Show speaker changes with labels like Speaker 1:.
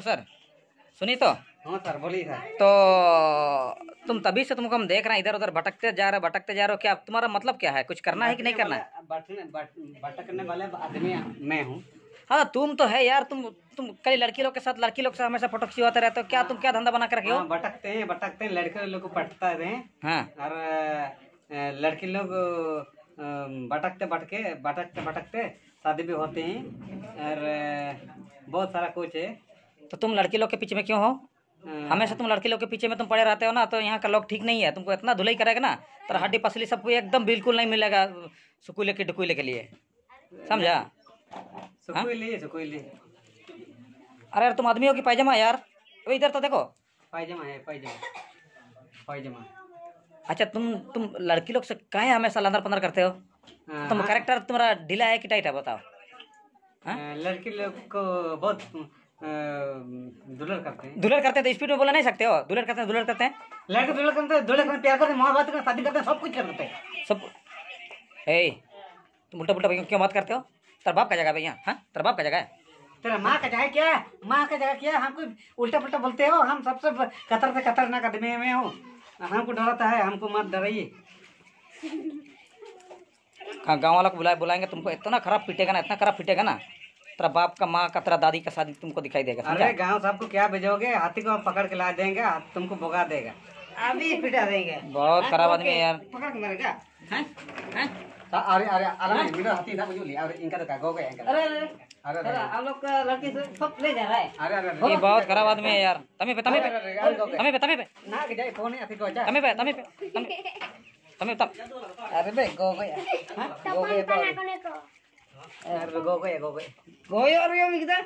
Speaker 1: Sir. सुनिए तो?
Speaker 2: हाँ सर बोलिए सर।
Speaker 1: तो तुम तभी से तुमको हम देख रहे हैं इधर उधर भटकते जा रहे भटकते जा रहे हो क्या तुम्हारा मतलब क्या है? कुछ करना है कि नहीं करना है?
Speaker 2: भटकने वाले आदमी मैं हूँ।
Speaker 1: हाँ तुम तो है यार तुम तुम कई लड़की लोग के साथ लड़की लोग से हमेशा फ़ोटो खिंचवाते रहते हो क्या तुम क्या धंधा बना कर रखे हो?
Speaker 2: हाँ, भटकते हैं भटकते हैं लड़के लोग को पटता रहे
Speaker 1: हाँ।
Speaker 2: और लड़की लोग भटकते भटके भटकते भटकते शादी भी होते हैं। और बहुत सारा कुछ है।
Speaker 1: तो तुम लड़की लोग के पीछे में क्यों हो? हमेशा तुम लड़की लोग के पीछे में तुम पड़े रहते हो ना तो यहाँ का लोग ठीक नहीं है। तुमको इतना धुलाई करेगा ना तो हड्डी पसली सबको एकदम बिल्कुल नहीं मिलेगा सुकुले के डुकुले के लिए। समझा? अरे यार तुम आदमी हो कि पायजामा यार। इधर तो देखो।
Speaker 2: पायजामा है पायजामा पायजामा
Speaker 1: अच्छा तुम तुम लड़की लोग से काहे हमेशा लंदर पंदर करते हो?
Speaker 2: हाँ,
Speaker 1: तुम करेक्टर तुम्हारा ढीला है कि टाइट है बताओ।
Speaker 2: लड़की लोग को बहुत दुलर करते हैं।
Speaker 1: दुलर करते हैं तो स्पीड में बोला नहीं सकते हो। दुलर करते हैं दुलर करते हैं।
Speaker 2: लड़के दुलर करते हैं दुलर करते हैं, प्यार करते हैं, मोहब्बत करते हैं, शादी करते हैं सब कुछ करते हैं।
Speaker 1: सब ए तुम उल्टा पुल्टा क्यों बात करते हो? तेरा बाप का जगह भैया हाँ? तेरा बाप का जगह है।
Speaker 2: तेरा माँ का जगह क्या? है माँ का जगह क्या? है हमको उल्टा पुल्टा बोलते हो? हम सबसे कतर से खतरनाक आदमी में हूँ। हमको डराता है हमको मत डराइए।
Speaker 1: हाँ गाँव वालों को बुलाए बुलाएँगे तुमको? इतना खराब पीटेगा ना इतना खराब पीटेगा ना। तेरा बाप का माँ का तेरा दादी का शादी तुमको दिखाई देगा
Speaker 2: अरे गाँव सबको क्या भेजोगे हाथी को हम पकड़ के ला देंगे हाथ तुमको भगा देगा अभी पिटा देंगे
Speaker 1: बहुत खराब आदमी है यार
Speaker 2: पकड़ के मारेगा हैं हैं अरे अरे अरे मेरा हाथी था बुझो लिया अरे इनका तो का गो गया इनका
Speaker 3: अरे अरे
Speaker 2: अरे अरे
Speaker 3: हम लोग का लड़की से सब ले जा रहा है
Speaker 2: अरे अरे
Speaker 1: ये बहुत खराब आदमी है यार तमे पे तमे पे
Speaker 2: अरे, अरे, गो गया
Speaker 1: तमे पे तमे पे
Speaker 2: ना के जाए कौन है हाथी को अच्छा
Speaker 1: तमे पे तमे पे तमे तमे तम
Speaker 2: अरे बे गो गया हाँ, गो गया तो अरे गो गया गो गया
Speaker 3: गोयो और यो मिगदा